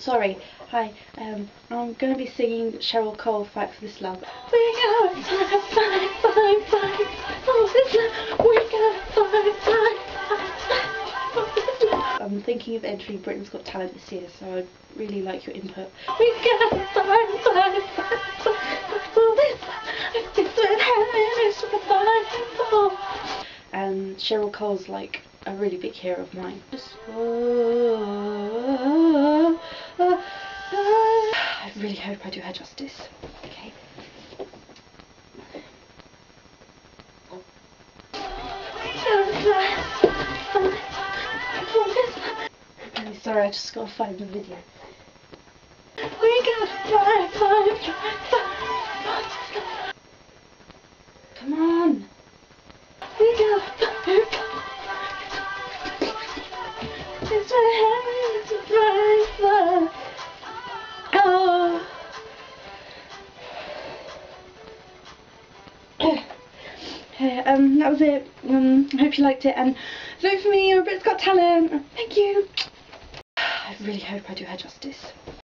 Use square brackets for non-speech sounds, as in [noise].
Sorry. Hi. Um, I'm going to be singing Cheryl Cole, Fight for This Love. We're gonna fight, fight, fight, fight for this love. We're gonna fight, fight, fight, fight for this love. I'm thinking of entering Britain's Got Talent this year, so I'd really like your input. We're gonna fight, fight, fight, fight for this love. It's what heaven is fighting for. And Cheryl Cole's like a really big hero of mine. Just, really hope I do her justice. Okay. Sorry, I just gotta find the video. We gotta fly, fly, fly, fly. Come on. We gotta Um, that was it. Um, I hope you liked it and vote for me or Britain's Got Talent. Thank you. [sighs] I really hope I do her justice.